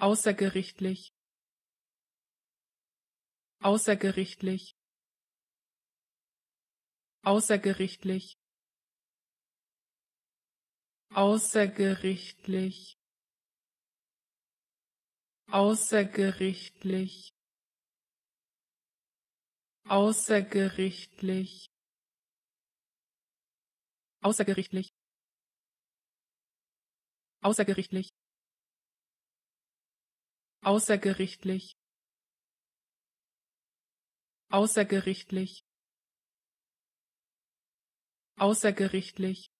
außergerichtlich. Außergerichtlich. Außergerichtlich. Außergerichtlich. Außergerichtlich. Außergerichtlich. Außergerichtlich. Außergerichtlich außergerichtlich. Außergerichtlich. Außergerichtlich